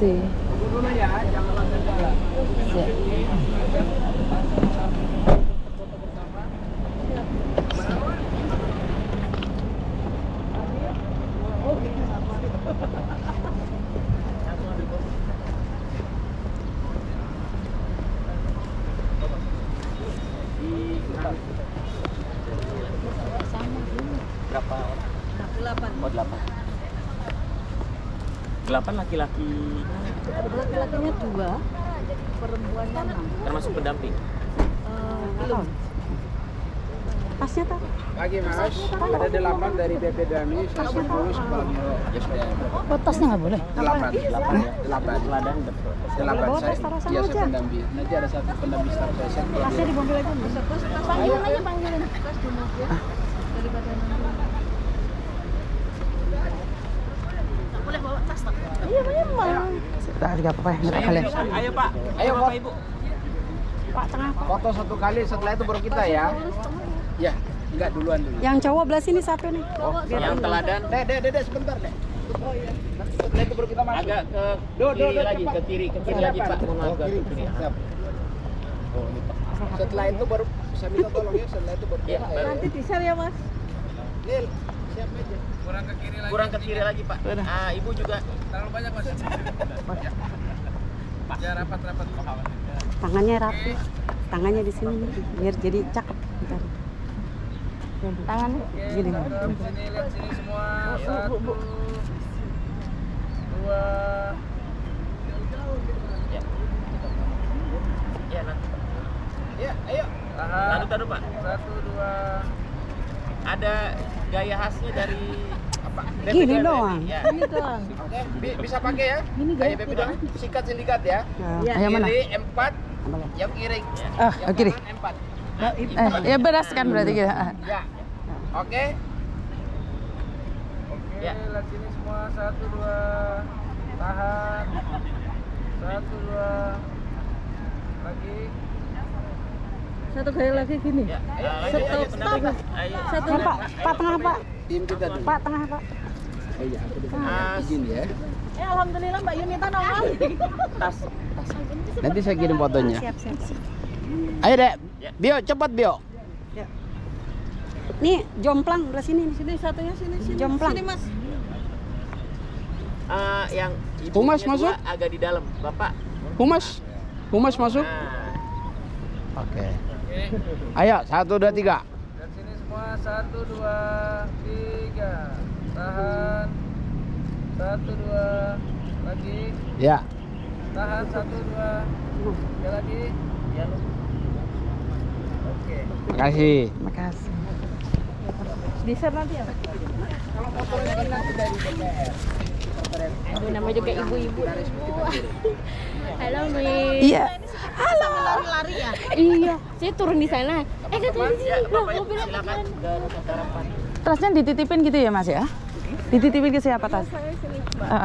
Siap. Berapa orang? Oh, delapan. Delapan laki-laki Laki-lakinya dua, perempuannya enam. termasuk pendamping. Eh, belum. Pasnya tak? Pagi mas, ada delapan dari BP Dami, saya sepuluh kepala biro SDM. Oh, tasnya nggak boleh. Delapan, Delapan ya. delapan, delapan saya. Iya saya aja. pendamping. Nanti ada satu pendamping staff saya. Tasnya di mobil aja. Bisa tas, tas panggilin aja panggilin. Tas di mobil. Daripada nanti. Nggak boleh bawa tas tak? Iya memang. Apa-apa, nggak ada kalian. Ayo Pak. Ayo, Bapak Pak. Ibu. Pak tengah Pak. Foto satu kali, setelah itu baru kita ya. Ya, enggak duluan dulu. Yang cowok belah sini siapa nih? Yang teladan Dek, dek, dek, dek, sebentar dek. Oh iya. Setelah itu baru kita masuk. agak ke Do, do, kiri do, lagi, cepat. ke kiri, ke kiri lagi Pak. Mohon Oh, ke kiri. kiri. Siap. Oh, ini Pak. Setelah itu baru saya minta tolong ya, setelah itu baru Iya, ya. di share ya Mas. Nil. Kurang ke kiri lagi. Kurang ke kiri lagi Pak. Ah, Ibu juga. Terlalu banyak mas. Ya rapat-rapat. Tangannya rapi. Tangannya di sini nih, biar jadi cakep. Bentar. Tangannya gini. Sini lihat sini semua. Satu, dua, Ya. Ya, nanti. ya, ayo. Taruh, taruh Pak. Satu, dua. Ada gaya khasnya dari apa? Gini doang. Ya. Ini doang. Oke, bi- bisa pakai ya? Gini Kayak gaya BP doang. Sikat sindikat ya. Ya. Ayo mana? Kiri empat, yang kiri. Ah, Yang oh, kiri. empat. Eh, ya beras kan berarti kita. Ah. Ya. Oke. Oke, Ya. lihat sini semua. Satu, dua. Tahan. Satu, dua. Lagi. Satu gaya lagi gini. Ya. Ah, lanjut, Stop, stop. Satu Pak, Pak tengah Pak. Tim kita dulu. Pak tengah Pak. Oh iya, aku. Ah, Izin ya. Ya alhamdulillah Mbak Yunita nongol. Tas. Nanti saya kirim fotonya. Siap, siap, siap. Ayo, Dek. Ya. Bio, cepat, Bio. Nih, jomplang belah sini. Sini satunya sini sini. Jomplang. Sini Mas. Ah, yang Humas masuk? agak di dalam. Bapak. Humas. Humas masuk. Nah. Oke. Ayo, satu, dua, tiga. Dan sini semua, satu, dua, tiga. Tahan. Satu, dua. Lagi. Ya. Tahan, satu, dua. Tiga lagi. Ya, lu. Oke. Makasih. Makasih. Di nanti ya. Kalau fotonya kan nanti dari DPR. Ibu nama juga ibu-ibu. Halo Mi. Iya. Halo. Lari-lari ya? Iya, saya turun di sana. Eh katanya di Ya, sini. Loh, silakan Harapan. Tasnya dititipin gitu ya Mas ya? Dititipin ke siapa tas? Ah,